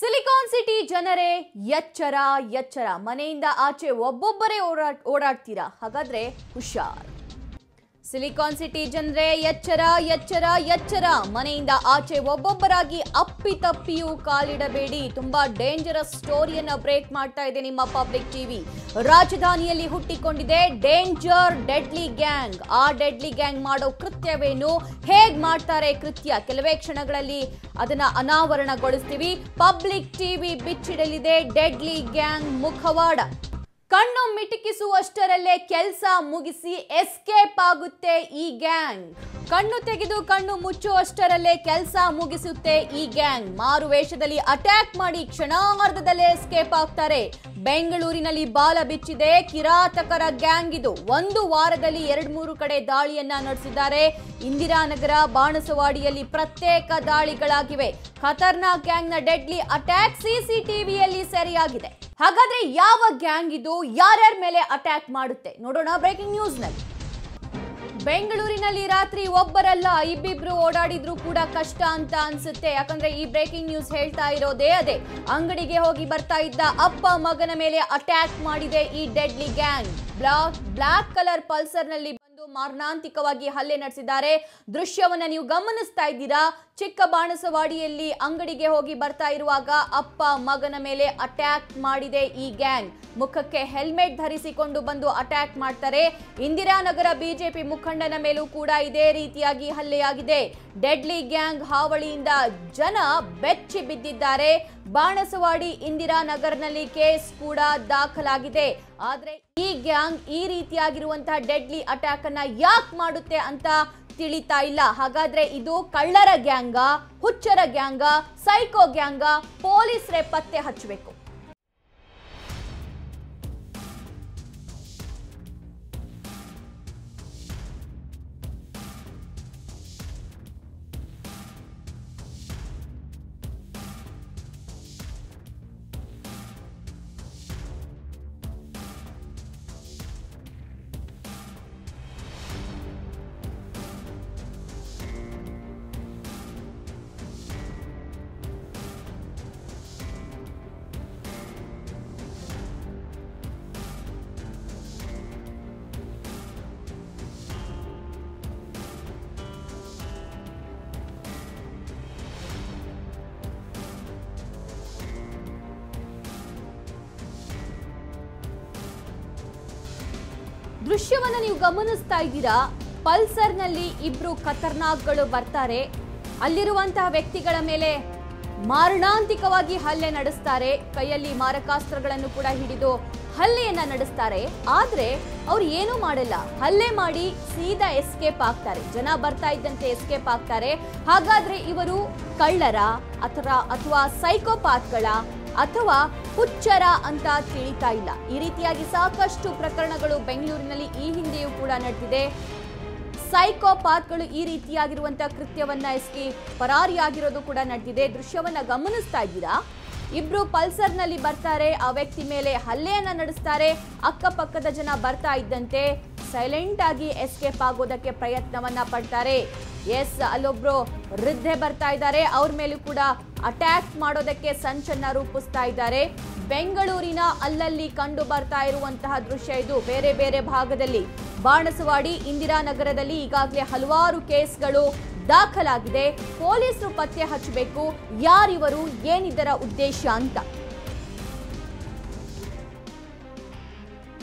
Silicon city ಜನರೇ ಎಚ್ಚರ ಎಚ್ಚರ. ಮನೆಯಿಂದ ಆಚೆ ಒಬ್ಬೊಬ್ಬರೇ ಓಡಾಡ್ ಓಡಾಡ್ತೀರಾ? ಹಾಗಾದ್ರೆ ಹುಷಾರ್. ಸಿಲಿಕಾನ್ ಸಿಟಿ ಜನರೇ, ಎಚ್ಚರ ಎಚ್ಚರ ಎಚ್ಚರ. ಮನೆಯಿಂದ ಆಚೆ ಒಬ್ಬೊಬ್ಬರಾಗಿ ಅಪ್ಪಿತಪ್ಪಿಯೂ ಕಾಲಿಡಬೇಡಿ. ತುಂಬಾ ಡೇಂಜರಸ್ ಸ್ಟೋರಿಯನ್ನ ಬ್ರೇಕ್ ಮಾಡ್ತಾ ಇದೆ ನಿಮ್ಮ ಪಬ್ಲಿಕ್ ಟಿವಿ ರಾಜಧಾನಿಯಲ್ಲಿ ಹುಟ್ಟಿಕೊಂಡಿದೆ ಡೇಂಜರ್ ಡೆಡ್ಲಿ ಗ್ಯಾಂಗ್ ಆ ಡೆಡ್ಲಿ ಗ್ಯಾಂಗ್ ಮಾಡೋ ಕೃತ್ಯವೇನು? ಹೇಗ್ ಮಾಡ್ತಾರೆ ಕೃತ್ಯ? ಕೆಲವೇ ಕ್ಷಣಗಳಲ್ಲಿ ಅದನ್ನ ಅನಾವರಣಗೊಳಿಸ್ತೀವಿ. ಪಬ್ಲಿಕ್ ಟಿವಿ ಬಿಚ್ಚಿಡಲಿದೆ ಡೆಡ್ಲಿ ಗ್ಯಾಂಗ್ ಮುಖವಾಡ. ಕಣ್ಣು ಮಿಟುಕಿಸುವಷ್ಟರಲ್ಲೇ ಕೆಲಸ ಮುಗಿಸಿ ಎಸ್ಕೇಪ್ ಆಗುತ್ತೆ ಈ ಗ್ಯಾಂಗ್ ಕಣ್ಣು ತೆಗೆದು ಕಣ್ಣು ಮುಚ್ಚುವಷ್ಟರಲ್ಲೇ ಕೆಲಸ ಮುಗಿಸುತ್ತೆ ಈ ಗ್ಯಾಂಗ್ ಮಾರು ವೇಷದಲ್ಲಿ ಅಟ್ಯಾಕ್ ಮಾಡಿ ಕ್ಷಣಾರ್ಧದಲ್ಲೇ ಎಸ್ಕೇಪ್ ಆಗ್ತಾರೆ. ಬೆಂಗಳೂರಿನಲ್ಲಿ ಬಾಲ ಬಿಚ್ಚಿದೆ, ಕಿರಾತಕರ ಗ್ಯಾಂಗ್ ಇದು. ಒಂದು ವಾರದಲ್ಲಿ ಎರಡು ಮೂರು ಕಡೆ ದಾಳಿಯನ್ನ ನಡೆಸಿದ್ದಾರೆ. ಇಂದಿರಾನಗರ, ಬಾಣಸವಾಡಿಯಲ್ಲಿ ಪ್ರತ್ಯೇಕ ದಾಳಿಗಳಾಗಿವೆ. ಖತರ್ನಾಕ್ ಗ್ಯಾಂಗ್ನ ಡೆಡ್ಲಿ ಅಟ್ಯಾಕ್ ಸಿಸಿಟಿವಿಯಲ್ಲಿ ಸೆರೆಯಾಗಿದೆ. ಹಾಗಾದ್ರೆ ಯಾವ ಗ್ಯಾಂಗ್ ಇದು? ಯಾರ್ಯಾರ ಮೇಲೆ ಅಟ್ಯಾಕ್ ಮಾಡುತ್ತೆ? ನೋಡೋಣ ಬ್ರೇಕಿಂಗ್ ನ್ಯೂಸ್ನಲ್ಲಿ. ಬೆಂಗಳೂರಿನಲ್ಲಿ ರಾತ್ರಿ ಒಬ್ಬರಲ್ಲ ಇಬ್ಬಿಬ್ರು ಓಡಾಡಿದ್ರು ಕೂಡ ಕಷ್ಟ ಅಂತ ಅನ್ಸುತ್ತೆ. ಯಾಕಂದ್ರೆ ಈ ಬ್ರೇಕಿಂಗ್ ನ್ಯೂಸ್ ಹೇಳ್ತಾ ಇರೋದೇ ಅದೇ. ಅಂಗಡಿಗೆ ಹೋಗಿ ಬರ್ತಾ ಇದ್ದ ಅಪ್ಪ ಮಗನ ಮೇಲೆ ಅಟ್ಯಾಕ್ ಮಾಡಿದೆ ಈ deadly gang black black colour ಪಲ್ಸರ್ನಲ್ಲಿ ಮಾರಣಾಂತಿಕವಾಗಿ ಹಲ್ಲೆ ನಡೆಸಿದ್ದಾರೆ. ದೃಶ್ಯವನ್ನ ನೀವು ಗಮನಿಸ್ತಾ ಇದ್ದೀರಾ? ಚಿಕ್ಕ ಬಾಣಸವಾಡಿಯಲ್ಲಿ ಅಂಗಡಿಗೆ ಹೋಗಿ ಬರ್ತಾ ಇರುವಾಗ ಅಪ್ಪ ಮಗನ ಮೇಲೆ ಅಟ್ಯಾಕ್ ಮಾಡಿದೆ ಈ ಗ್ಯಾಂಗ್ ಮುಖಕ್ಕೆ ಹೆಲ್ಮೆಟ್ ಧರಿಸಿಕೊಂಡು ಬಂದು ಅಟ್ಯಾಕ್ ಮಾಡ್ತಾರೆ. ಇಂದಿರಾನಗರ ಬಿಜೆಪಿ ಮುಖಂಡನ ಮೇಲೂ ಕೂಡ ಇದೇ ರೀತಿಯಾಗಿ ಹಲ್ಲೆಯಾಗಿದೆ. ಡೆಡ್ಲಿ ಗ್ಯಾಂಗ್ ಹಾವಳಿಯಿಂದ ಜನ ಬೆಚ್ಚಿ ಬಿದ್ದಿದ್ದಾರೆ. ಬಾಣಸವಾಡಿ ಇಂದಿರಾನಗರ್ನಲ್ಲಿ ಕೇಸ್ ಕೂಡ ದಾಖಲಾಗಿದೆ. ಆದರೆ ಈ ಗ್ಯಾಂಗ್ ಈ ರೀತಿಯಾಗಿರುವಂತಹ ಡೆಡ್ಲಿ ಅಟ್ಯಾಕ್ ಅನ್ನ ಯಾಕೆ ಮಾಡುತ್ತೆ ಅಂತ ತಿಳಿತಾ ಇಲ್ಲ. ಹಾಗಾದ್ರೆ ಇದು ಕಳ್ಳರ ಗ್ಯಾಂಗ, ಹುಚ್ಚರ ಗ್ಯಾಂಗ, ಸೈಕೋ ಗ್ಯಾಂಗ ಪೊಲೀಸರೇ ಪತ್ತೆ ಹಚ್ಚಬೇಕು. ದೃಶ್ಯವನ್ನ ನೀವು ಗಮನಿಸ್ತಾ ಇದ್ದೀರಾ? ಪಲ್ಸರ್ನಲ್ಲಿ ಇಬ್ರು ಖತರ್ನಾಕ್ಗಳು ಬರ್ತಾರೆ. ಅಲ್ಲಿರುವಂತಹ ವ್ಯಕ್ತಿಗಳ ಮೇಲೆ ಮಾರಣಾಂತಿಕವಾಗಿ ಹಲ್ಲೆ ನಡೆಸ್ತಾರೆ. ಕೈಯಲ್ಲಿ ಮಾರಕಾಸ್ತ್ರಗಳನ್ನು ಕೂಡ ಹಿಡಿದು ಹಲ್ಲೆಯನ್ನ ನಡೆಸ್ತಾರೆ. ಆದ್ರೆ ಅವ್ರು ಏನೂ ಮಾಡಿಲ್ಲ. ಹಲ್ಲೆ ಮಾಡಿ ಸೀದಾ ಎಸ್ಕೇಪ್ ಆಗ್ತಾರೆ. ಜನ ಬರ್ತಾ ಇದ್ದಂತೆ ಎಸ್ಕೇಪ್ ಆಗ್ತಾರೆ. ಹಾಗಾದ್ರೆ ಇವರು ಕಳ್ಳರ ಅಥವಾ ಅಥವಾ ಸೈಕೋಪಾತ್ಗಳ? ಅಥವಾ ಹುಚ್ಚರ ಅಂತ ತಿಳಿತಾ ಇಲ್ಲ. ಈ ರೀತಿಯಾಗಿ ಸಾಕಷ್ಟು ಪ್ರಕರಣಗಳು ಬೆಂಗಳೂರಿನಲ್ಲಿ ಈ ಹಿಂದೆಯೂ ಕೂಡ ನಡೆದಿದೆ. ಸೈಕೋಪಾತ್ಗಳು ಈ ರೀತಿಯಾಗಿರುವಂತಹ ಕೃತ್ಯವನ್ನ ಎಸ್ಕಿ ಪರಾರಿಯಾಗಿರೋದು ಕೂಡ ನಡೆದಿದೆ. ದೃಶ್ಯವನ್ನ ಗಮನಿಸ್ತಾ ಇದ್ದೀರಾ? ಇಬ್ರು ಪಲ್ಸರ್ನಲ್ಲಿ ಬರ್ತಾರೆ, ಆ ವ್ಯಕ್ತಿ ಮೇಲೆ ಹಲ್ಲೆಯನ್ನ ನಡೆಸ್ತಾರೆ, ಅಕ್ಕಪಕ್ಕದ ಜನ ಬರ್ತಾ ಇದ್ದಂತೆ. ಸೈಲೆಂಟ್ ಆಗಿ ಎಸ್ಕೇಪ್ ಆಗೋದಕ್ಕೆ ಪ್ರಯತ್ನವನ್ನ ಪಡ್ತಾರೆ. ಎಸ್ ಅಲ್ಲೊಬ್ರು ವೃದ್ಧೆ ಬರ್ತಾ ಇದ್ದಾರೆ. ಅವ್ರ ಮೇಲೂ ಕೂಡ ಅಟ್ಯಾಕ್ ಮಾಡೋದಕ್ಕೆ ಸಂಚನ್ನ ರೂಪಿಸ್ತಾ ಇದ್ದಾರೆ. ಬೆಂಗಳೂರಿನ ಅಲ್ಲಲ್ಲಿ ಕಂಡು ಬರ್ತಾ ಇರುವಂತಹ ದೃಶ್ಯ ಇದು. ಬೇರೆ ಬೇರೆ ಭಾಗದಲ್ಲಿ ಬಾಣಸವಾಡಿ, ಇಂದಿರಾನಗರದಲ್ಲಿ ಈಗಾಗಲೇ ಹಲವಾರು ಕೇಸ್ಗಳು ದಾಖಲಾಗಿದೆ. ಪೊಲೀಸರು ಪತ್ತೆ ಹಚ್ಚಬೇಕು. ಯಾರಿವರು, ಏನಿದರ ಉದ್ದೇಶ ಅಂತ.